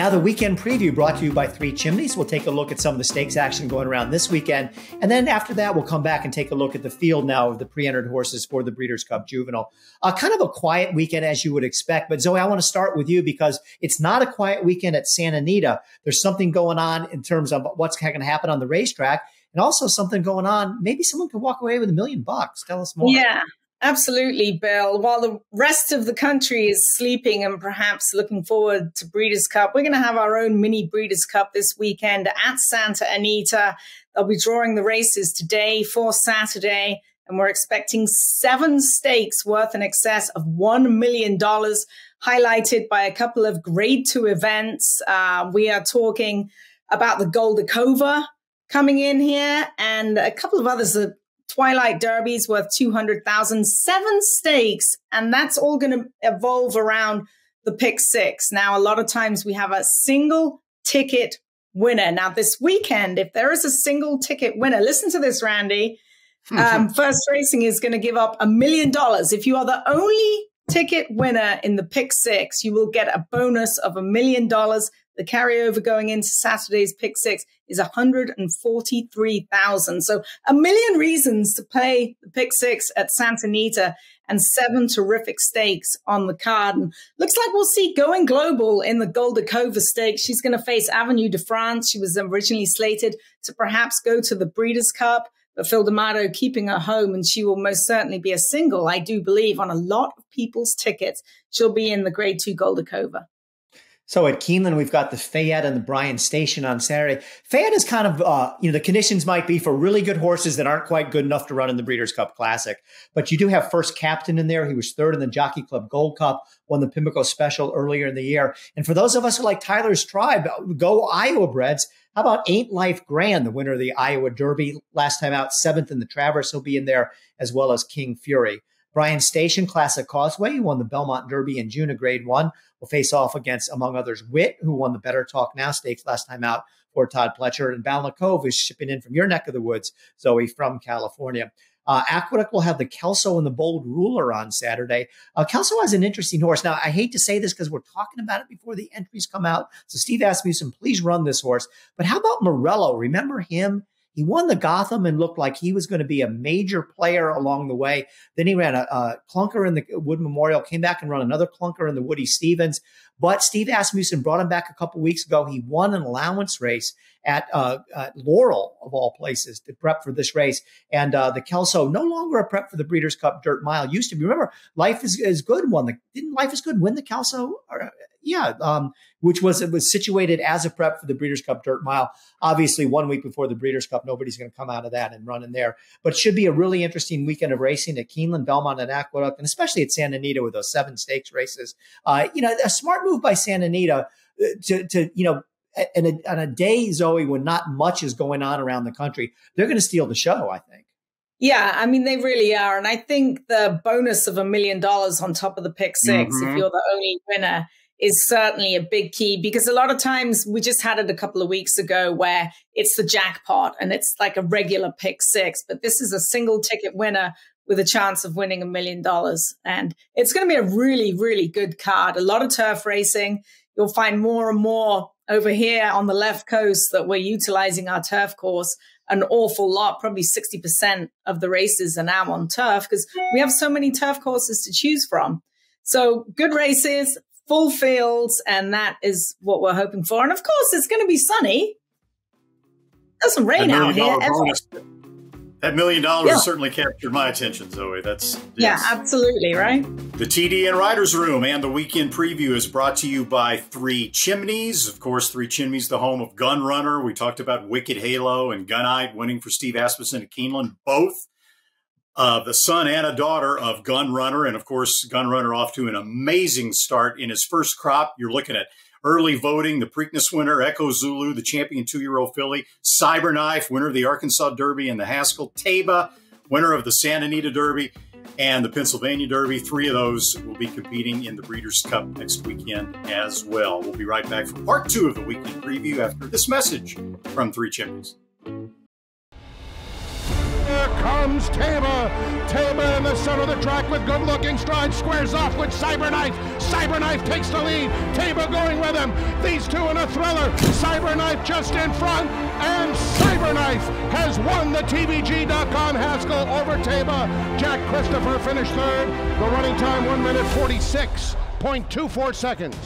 Now, the weekend preview brought to you by Three Chimneys. We'll take a look at some of the stakes action going around this weekend. And then after that, we'll come back and take a look at the field now of the pre entered horses for the Breeders' Cup Juvenile. Uh, kind of a quiet weekend, as you would expect. But Zoe, I want to start with you because it's not a quiet weekend at Santa Anita. There's something going on in terms of what's going to happen on the racetrack and also something going on. Maybe someone could walk away with a million bucks. Tell us more. Yeah. Absolutely, Bill. While the rest of the country is sleeping and perhaps looking forward to Breeders' Cup, we're going to have our own mini Breeders' Cup this weekend at Santa Anita. They'll be drawing the races today for Saturday, and we're expecting seven stakes worth in excess of $1 million, highlighted by a couple of grade two events. Uh, we are talking about the Goldikova coming in here and a couple of others that Twilight Derby's worth 200,000, seven stakes, and that's all going to evolve around the pick six. Now, a lot of times we have a single ticket winner. Now, this weekend, if there is a single ticket winner, listen to this, Randy. Um, First Racing is going to give up a million dollars. If you are the only ticket winner in the pick six, you will get a bonus of a million dollars. The carryover going into Saturday's pick six is 143,000. So a million reasons to play the pick six at Santa Anita and seven terrific stakes on the card. And looks like we'll see Going Global in the Goldikova stakes. She's going to face Avenue de France. She was originally slated to perhaps go to the Breeders' Cup but Phil D'Amato keeping her home, and she will most certainly be a single, I do believe, on a lot of people's tickets. She'll be in the Grade 2 Goldikova. So at Keeneland, we've got the Fayette and the Bryan Station on Saturday. Fayette is kind of, uh, you know, the conditions might be for really good horses that aren't quite good enough to run in the Breeders' Cup Classic. But you do have First Captain in there. He was third in the Jockey Club Gold Cup, won the Pimlico Special earlier in the year. And for those of us who like Tyler's Tribe, go Iowa breds. How about Ain't Life Grand, the winner of the Iowa Derby last time out, seventh in the Travers? He'll be in there as well as King Fury. Bryan Station Classic Causeway, who won the Belmont Derby in June of Grade One, will face off against, among others, Wit, who won the Better Talk Now Stakes last time out for Todd Pletcher, and Balnikhov is shipping in from your neck of the woods, Zoe, from California. Uh, Aqueduct will have the Kelso and the Bold Ruler on Saturday. Uh, Kelso has an interesting horse. Now, I hate to say this because we're talking about it before the entries come out. So, Steve Asmussen, please run this horse. But how about Morello? Remember him? He won the Gotham and looked like he was going to be a major player along the way. Then he ran a, a clunker in the Wood Memorial, came back and run another clunker in the Woody Stevens. But Steve Asmussen brought him back a couple weeks ago. He won an allowance race at, uh, at Laurel, of all places, to prep for this race. And uh, the Kelso, no longer a prep for the Breeders' Cup Dirt Mile, used to be. Remember, Life is, is Good won the didn't Life is Good win the Kelso? Yeah, um, which was it was situated as a prep for the Breeders' Cup Dirt Mile. Obviously, one week before the Breeders' Cup, nobody's going to come out of that and run in there. But it should be a really interesting weekend of racing at Keeneland, Belmont, and Aqueduct, and especially at Santa Anita with those seven stakes races. Uh, you know, a smart move by Santa Anita uh, to to you know. And a, on a day, Zoe, when not much is going on around the country, they're going to steal the show. I think. Yeah, I mean, they really are. And I think the bonus of a million dollars on top of the pick 6 mm-hmm. if you're the only winner, is certainly a big key because a lot of times we just had it a couple of weeks ago where it's the jackpot and it's like a regular pick six, but this is a single ticket winner with a chance of winning a million dollars. And it's going to be a really, really good card. A lot of turf racing. You'll find more and more over here on the left coast that we're utilizing our turf course an awful lot. Probably 60% of the races are now on turf because we have so many turf courses to choose from. So good races, full fields, and that is what we're hoping for. And of course, it's going to be sunny. Doesn't rain out here. That million dollars yeah. certainly captured my attention, Zoe. That's yes. yeah, absolutely right. The TDN Writers Room and the weekend preview is brought to you by Three Chimneys. Of course, Three Chimneys, the home of Gun Runner. We talked about Wicked Halo and Gunite winning for Steve Asmussen at Keeneland, both uh, the son and a daughter of Gun Runner. And of course, Gun Runner off to an amazing start in his first crop. You're looking at Early Voting, the Preakness winner, Echo Zulu, the champion two year old filly, Cyberknife, winner of the Arkansas Derby and the Haskell, Taiba, winner of the Santa Anita Derby and the Pennsylvania Derby. Three of those will be competing in the Breeders' Cup next weekend as well. We'll be right back for part two of the weekend preview after this message from Three Chimneys. Comes Taiba. Taiba in the center of the track with good looking strides, squares off with Cyberknife. Cyberknife takes the lead. Taiba going with him. These two in a thriller. Cyberknife just in front, and Cyberknife has won the TVG.com Haskell over Taiba. Jack Christopher finished third. The running time 1 minute 46.24 seconds.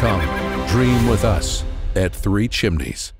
Come dream with us at Three Chimneys.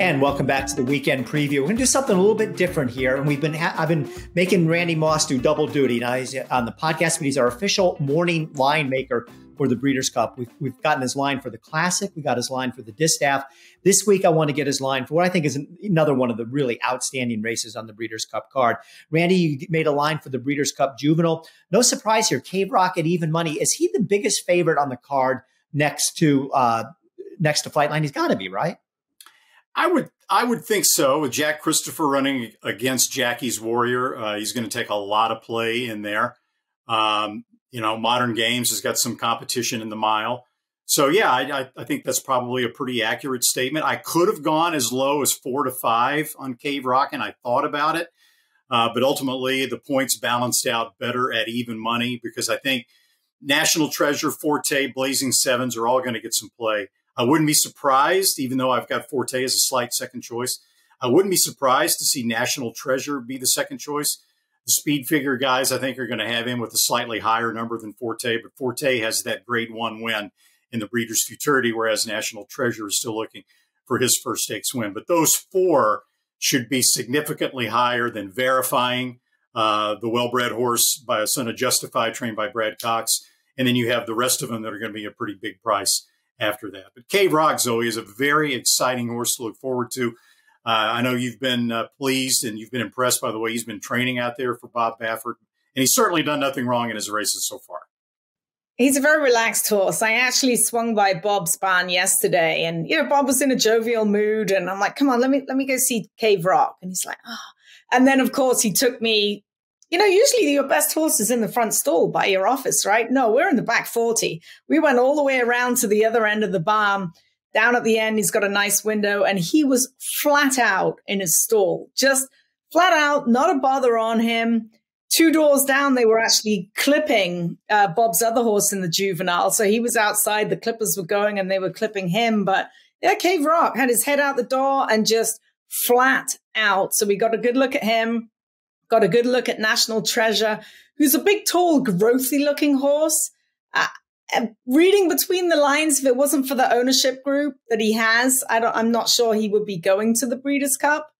And welcome back to the weekend preview. We're going to do something a little bit different here. And we've been, ha- I've been making Randy Moss do double duty. Now he's on the podcast, but he's our official morning line maker for the Breeders' Cup. We've, we've gotten his line for the Classic. We got his line for the Distaff. This week, I want to get his line for what I think is another one of the really outstanding races on the Breeders' Cup card. Randy, you made a line for the Breeders' Cup Juvenile. No surprise here. Cave Rock at even money. Is he the biggest favorite on the card next to uh, next to Flightline? He's got to be right. I would I would think so. With Jack Christopher running against Jackie's Warrior, uh, he's going to take a lot of play in there. Um, you know, Modern Games has got some competition in the mile. So yeah, I, I, think that's probably a pretty accurate statement. I could have gone as low as four to five on Cave Rock, and I thought about it, uh, but ultimately the points balanced out better at even money because I think National Treasure, Forte, Blazing Sevens are all going to get some play. I wouldn't be surprised, even though I've got Forte as a slight second choice. I wouldn't be surprised to see National Treasure be the second choice. The speed figure guys, I think, are going to have him with a slightly higher number than Forte, but Forte has that grade one win in the Breeders' Futurity, whereas National Treasure is still looking for his first stakes win. But those four should be significantly higher than verifying uh, the well-bred horse by a son of Justify, trained by Brad Cox, and then you have the rest of them that are going to be a pretty big price after that. But Cave Rock, Zoe, is a very exciting horse to look forward to. Uh, I know you've been uh, pleased and you've been impressed by the way he's been training out there for Bob Baffert, and he's certainly done nothing wrong in his races so far. He's a very relaxed horse. I actually swung by Bob's barn yesterday, and you know Bob was in a jovial mood, and I'm like, "Come on, let me let me go see Cave Rock," and he's like, "Oh." And then of course he took me you know, usually your best horse is in the front stall by your office, right? No, we're in the back 40. We went all the way around to the other end of the barn. Down at the end, he's got a nice window, and he was flat out in his stall, just flat out, not a bother on him. Two doors down, they were actually clipping uh, Bob's other horse in the juvenile. So he was outside, the clippers were going and they were clipping him. But yeah, Cave Rock had his head out the door and just flat out. So we got a good look at him got a good look at National Treasure, who's a big, tall, growthy looking horse. Uh, reading between the lines, if it wasn't for the ownership group that he has, I don't, I'm not sure he would be going to the Breeders' Cup.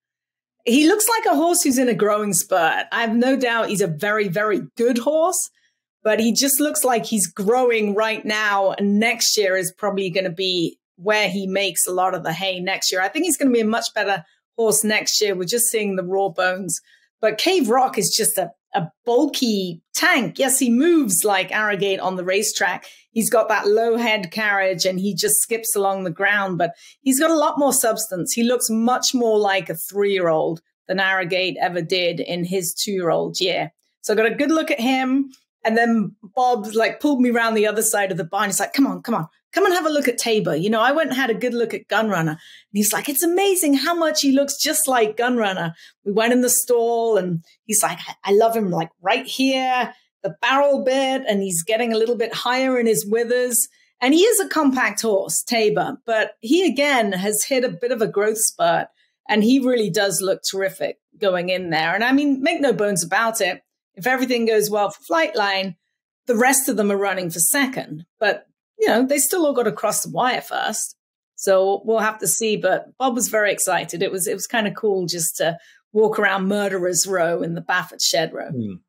He looks like a horse who's in a growing spurt. I have no doubt he's a very, very good horse, but he just looks like he's growing right now. And next year is probably going to be where he makes a lot of the hay next year. I think he's going to be a much better horse next year. We're just seeing the raw bones but Cave Rock is just a, a bulky tank. Yes, he moves like Arrogate on the racetrack. He's got that low head carriage and he just skips along the ground, but he's got a lot more substance. He looks much more like a three year old than Arrogate ever did in his two year old year. So I got a good look at him. And then Bob like pulled me around the other side of the barn. He's like, come on, come on, come and have a look at Taiba. You know, I went and had a good look at Gunrunner. And he's like, it's amazing how much he looks just like Gunrunner. We went in the stall and he's like, I love him like right here, the barrel bit, and he's getting a little bit higher in his withers. And he is a compact horse, Taiba, but he again has hit a bit of a growth spurt and he really does look terrific going in there. And I mean, make no bones about it. If everything goes well for Flightline, the rest of them are running for second. But you know, they still all got to cross the wire first. So we'll have to see. But Bob was very excited. It was it was kind of cool just to walk around Murderers Row in the Baffert Shed Row. Mm.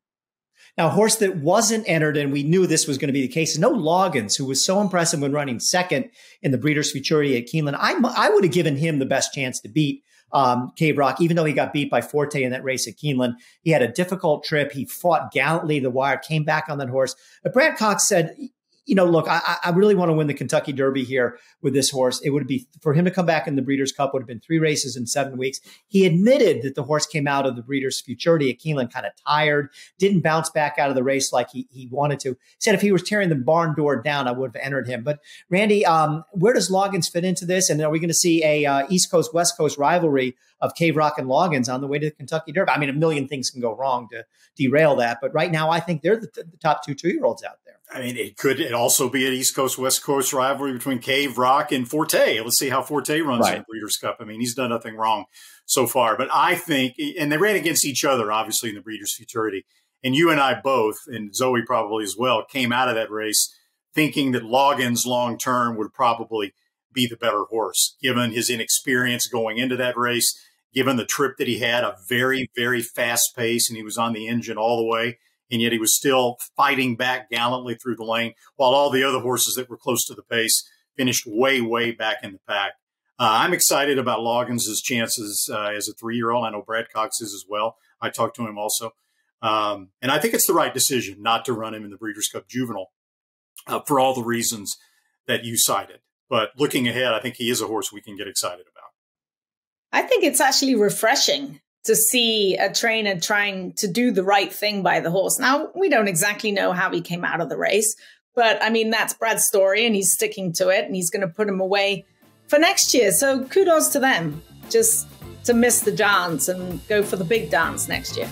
Now, a horse that wasn't entered, and we knew this was going to be the case, no Loggins, who was so impressive when running second in the Breeders' Futurity at Keeneland. I, I would have given him the best chance to beat um, Cave Rock, even though he got beat by Forte in that race at Keeneland. He had a difficult trip. He fought gallantly the wire, came back on that horse. But Brad Cox said you know, look, I, I really want to win the Kentucky Derby here with this horse. It would be for him to come back in the Breeders' Cup would have been three races in seven weeks. He admitted that the horse came out of the Breeders' Futurity at Keeneland kind of tired, didn't bounce back out of the race like he, he wanted to. Said if he was tearing the barn door down, I would have entered him. But Randy, um, where does Loggins fit into this? And are we going to see a uh, East Coast West Coast rivalry of Cave Rock and Loggins on the way to the Kentucky Derby? I mean, a million things can go wrong to derail that, but right now I think they're the, the top two two year olds out there. I mean, it could it also be an East Coast West Coast rivalry between Cave Rock and Forte. Let's see how Forte runs right. in the Breeders' Cup. I mean, he's done nothing wrong so far, but I think, and they ran against each other, obviously, in the Breeders' Futurity. And you and I both, and Zoe probably as well, came out of that race thinking that Loggins long term would probably be the better horse, given his inexperience going into that race, given the trip that he had, a very, very fast pace, and he was on the engine all the way and yet he was still fighting back gallantly through the lane, while all the other horses that were close to the pace finished way, way back in the pack. Uh, I'm excited about Loggins' chances uh, as a three year old. I know Brad Cox is as well. I talked to him also. Um, and I think it's the right decision not to run him in the Breeders' Cup Juvenile uh, for all the reasons that you cited. But looking ahead, I think he is a horse we can get excited about. I think it's actually refreshing to see a trainer trying to do the right thing by the horse. Now, we don't exactly know how he came out of the race, but I mean, that's Brad's story and he's sticking to it and he's going to put him away for next year. So kudos to them just to miss the dance and go for the big dance next year.